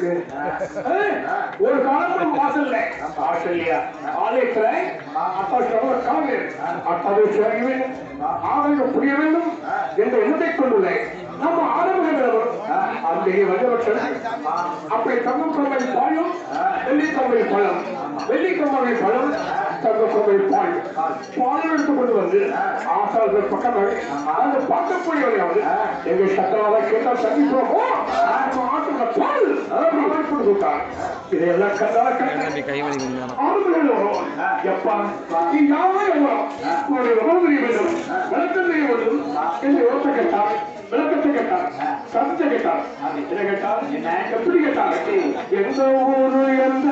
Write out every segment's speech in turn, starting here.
இருக்கு. ஒரு காலத்துல வாசல்ல. ஆஸ்திரேலியா ஆலயத்துல அப்பா சொல்ற காவல் அப்பாவை சேர வேண்டும் ஆலயம் புரிய வேண்டும் என்ற எண்ணத்தை கொண்டுள்ள நம்ம ஆரம்பிக்கிறவர் அந்த வந்தவர்கள் அப்படி தங்கம் கம்பை பாயும் வெள்ளி கம்பை பழம். வெள்ளி கம்பை பழம். தங்க கம்பை பால் பால் எடுத்து கொண்டு வந்து ஆசார்கள் பக்கமாக அந்த பார்க்கக்கூடியவரையாவது எங்க சக்கராவை கேட்டால் சந்திப்போம் ஆட்டுல பால் கொடுத்தார் இதையெல்லாம் கண்டால கண்ட கை வலி கொஞ்சம் ஆறுதல் வரும். எப்பா, யாரோ எவ்வளோ? உன்னுடைய உணவு தெரிய வேண்டும். விளக்கம் தெரிய வேண்டும். என்று யோசனை கேட்டார். விளக்கத்தை கேட்டார். கருத்தை கேட்டார். என்ன கேட்டார்? எப்படி கேட்டார்? எந்த ஊரு, எந்த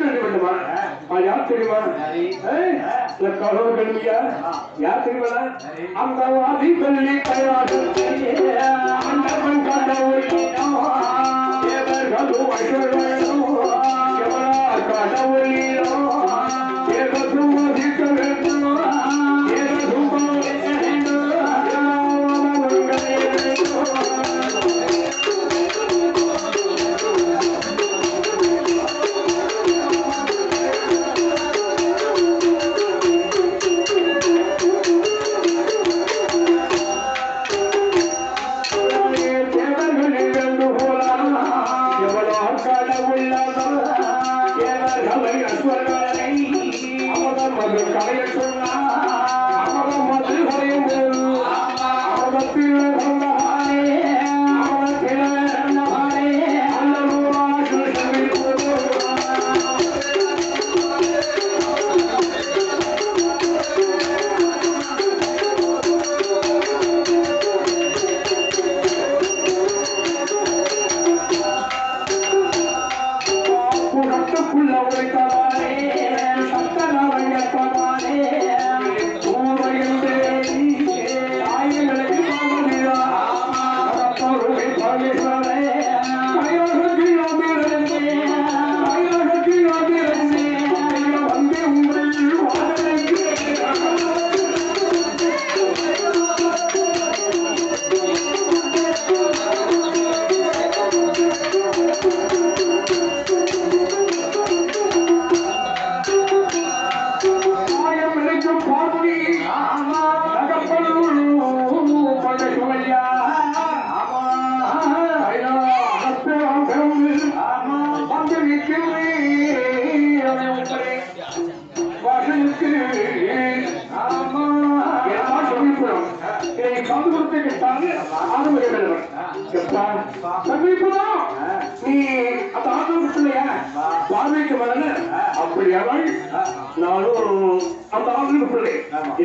விளக்க தெரிய வேண்டுமா நான் யார் தெரியுமா ஏய், இந்த கடவுள் கல்வியா யார் தெரியுமா அந்த வாதி பள்ளி கையாடு ஆண்டவன் கடவுள் தேவர்களும் Dale,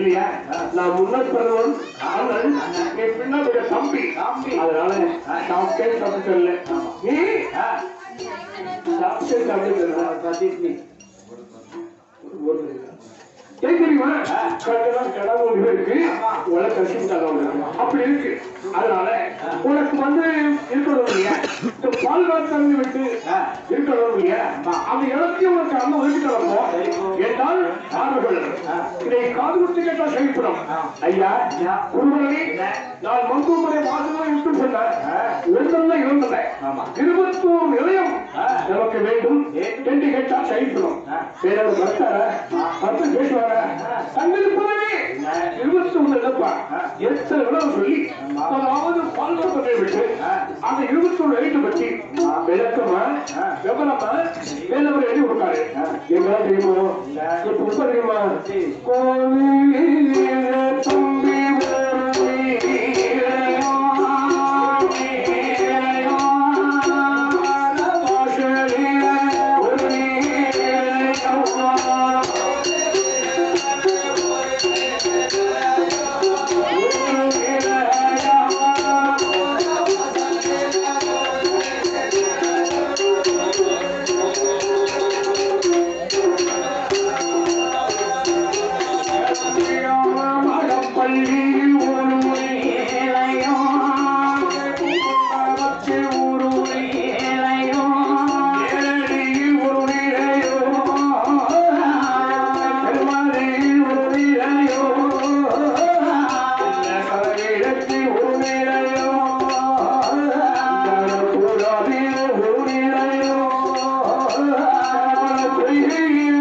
இல்லையா? நான் முன்னால் பிறந்தவன் அண்ணன் நீ பின்னாடி தம்பி அதனால சாப்பிட்டே சாப்பிட்டு நீ. சாப்பிட்டே சாப்பிட்டு ஏன் தெரியுமா கடலாம் கடவுள் இருக்கு. உலக கஷ்டம் கடவுள் அப்படி இருக்கு. அதனால உனக்கு வந்து இருக்கணும் இல்லையா? இந்த பால்கார் தண்ணி விட்டு இருக்கணும் இல்லையா? அந்த இடத்தையும் உனக்கு அம்மா ஒதுக்கி தரப்போம் என்றால் இதை காது குத்தி கேட்டா சரிப்படும் ஐயா குருவனே நான் மருத்துவமனை வாசலாம் விட்டு சொன்னேன். ஒன்றல்ல இருந்தன இருபத்தோரு நிலையம் நமக்கு வேண்டும். என்று கேட்டா சரிப்படும் வேற ஒரு பக்தர பத்து பேசுவார. தங்கிருப்பதே இருபத்தி ஒண்ணு இடப்பா எத்தனை விளவு சொல்லி அதாவது பால்வத்தை விட்டு அந்த இருபத்தி ஒண்ணு எழுத்து பற்றி விளக்கமா விவரமா வேலவர் எழுதி கொடுக்காரு. எங்க தெரியுமோ? இப்ப தெரியுமா? கோவில் Yeah.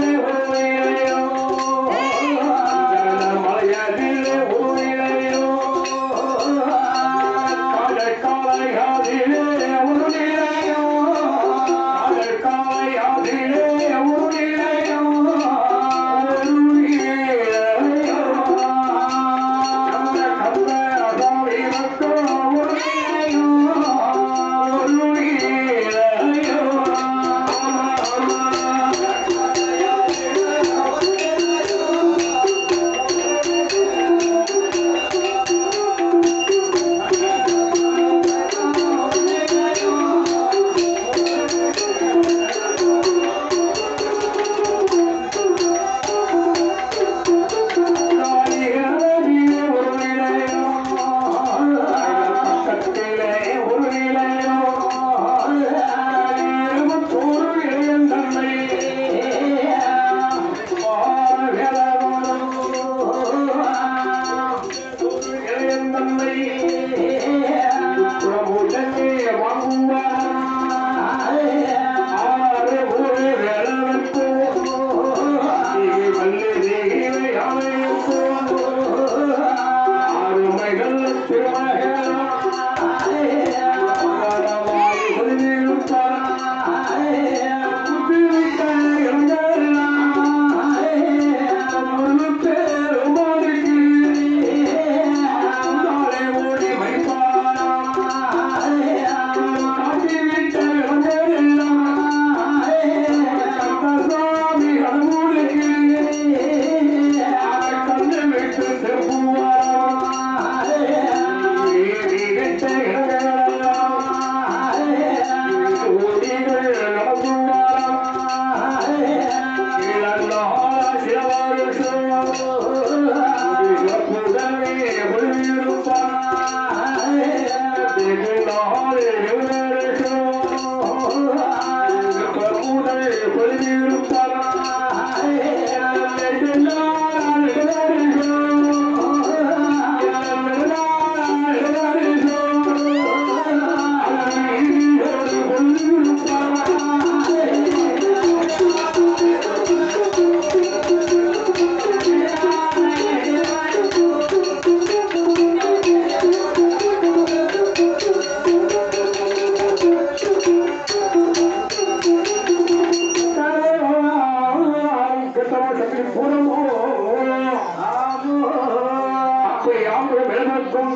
ஆந்திர வெள்ளத்தும்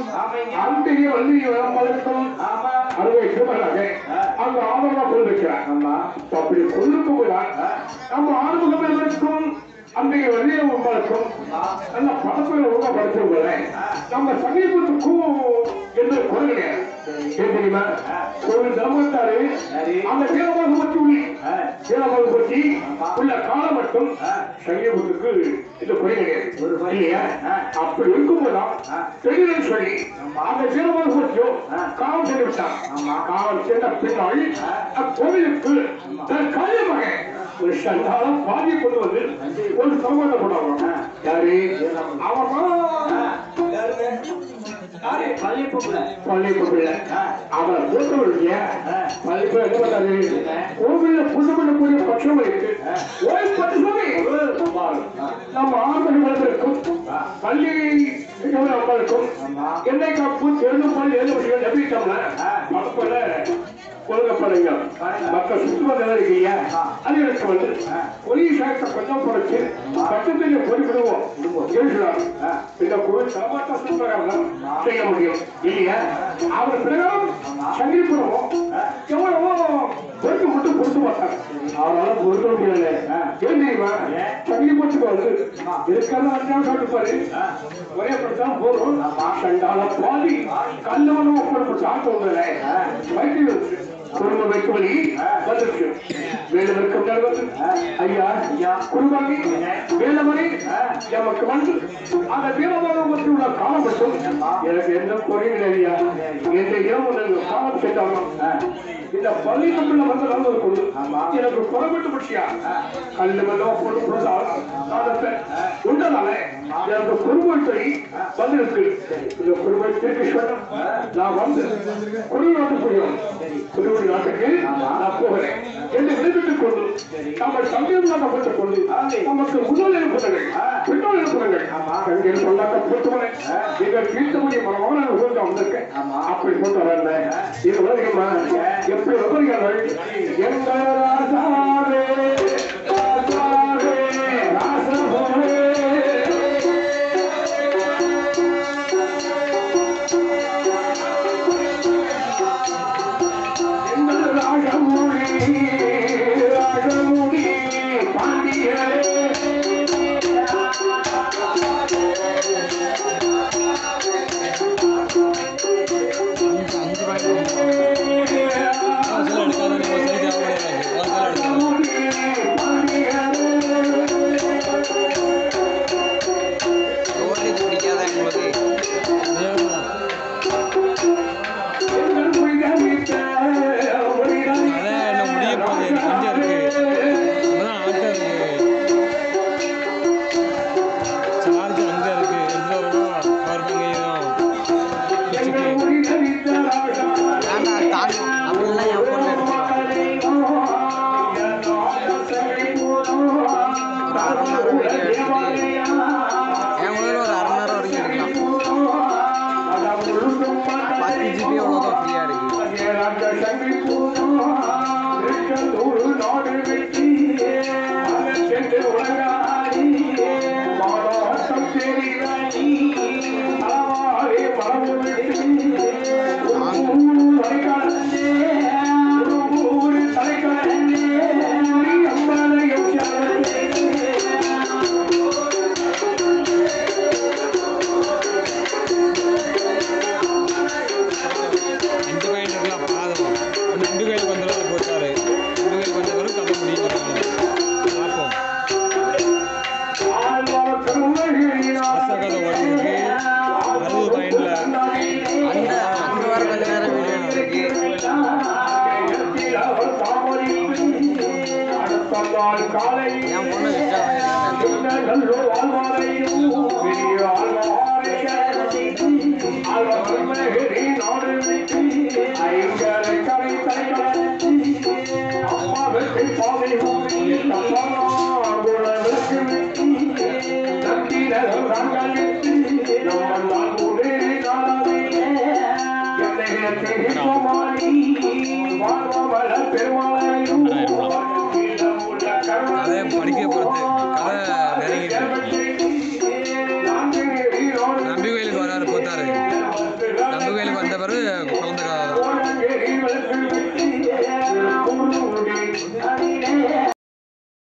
அன்றைய வள்ளி விளம்பரத்தும் அங்கே இருப்பதாக அந்த ஆதரவா கொண்டிருக்கிறார். அப்படி கொண்டிருக்கும் கூட நம்ம ஆறுமுகம் இருக்கும் அன்றைய வள்ளிய விளம்பரத்தும் நல்ல படத்தில் ஊக்கப்படுத்தும் நம்ம சமீபத்துக்கும் என்று குறை கிடையாது. தெரியுமா ஒரு தர்மத்தாரு அந்த வீரமாக பற்றி உள்ளி. வீரமாக பற்றி உள்ள காலம் மட்டும் சமீபத்துக்கு இது குறை கிடையாது. இல்லையா? அப்படி இருக்கும்போதுதான் சொல்லி அந்த வீரமாக பற்றியோ காவல் சென்று விட்டான். காவல் சென்ற பின்னால் அக்கோவிலுக்கு தன் காரியமாக ஒரு சண்டாலம் பாதி கொண்டு வந்து ஒரு சமூகத்தை போடுவாங்க யாரு? அவன் பள்ளிப்பு பிள்ளை அவரை போட்டவர் இல்லையா பள்ளிப்பு என்ன பண்ணாரு கோவில்ல புது பண்ணக்கூடிய பட்சம் இருக்கு. ஓய் பத்து சொல்லி நம்ம ஆண்கள் வளர்ந்திருக்கும் பள்ளி அம்மாருக்கும் எண்ணெய் காப்பு தெரிந்து பள்ளி எழுத விஷயம் நம்பிட்டோம்னா மக்களை கொள்கப்படுங்க மக்கள் சுற்றுவா இருக்கீங்க. அது எனக்கு வந்து பொலிய சாயத்தை கொஞ்சம் குறைச்சு பட்டத்தில் எழுதுறாங்க இந்த கோவில் சமத்த சுற்றுலாக செய்ய முடியும். இல்லையா? அவர் பிரகாரம் சங்கீபுரமும் எவ்வளவோ பொறுத்து மட்டும் பொறுத்து மாட்டாங்க அவரால பொறுக்க முடியல ஏன் தெரியுமா? சங்கீபத்துக்கு வந்து இருக்காத அஞ்சாம் சொல்லிப்பாரு ஒரே படுத்தான் போதும் சண்டால பாதி கல்லவனும் ஒப்படைப்பு சாப்பிட்டு வந்தேன் வைத்தியம் குடும்பம் குடும்ப வைக்கும்படி வந்திருக்கு. வேலுவருக்கு வந்து ஐயா ஐயா குடும்பமே வேலவரை எமக்கு வந்து அந்த வீரமாக பற்றி உள்ள காலம் மட்டும் எனக்கு எந்த குறையும் இல்லையா எந்த இரவு நீங்கள் காலம் கேட்டாலும் இந்த பள்ளி தமிழ்ல வந்து நல்ல ஒரு கொண்டு எனக்கு குறைபட்டு பற்றியா கல்லு மல்லோ கொண்டு கொடுத்தால் காலத்தை எனக்கு குடும்பத்தை வந்திருக்கு இந்த குடும்பத்திற்கு சொன்ன நான் வந்து குடிநாட்டு போகிறோம் குடிநாட்டு நாட்டுக்கு நான் போகிறேன். என்று விடுவித்துக் கொண்டு நம்ம சமயம் நாட்டப்பட்டுக் கொண்டு நமக்கு முதல் எழுப்புதங்கள் பின்னால் எழுப்புதங்கள் எங்கள் சொல்லாக்க போட்டுவனே நீங்கள் தீர்த்தபடி மனமான உகந்த வந்திருக்கேன். அப்படி போட்டு வரேன் இது வருகிறமா எப்படி வருகிறார்கள் எங்கள் பெருமாளையும் கதை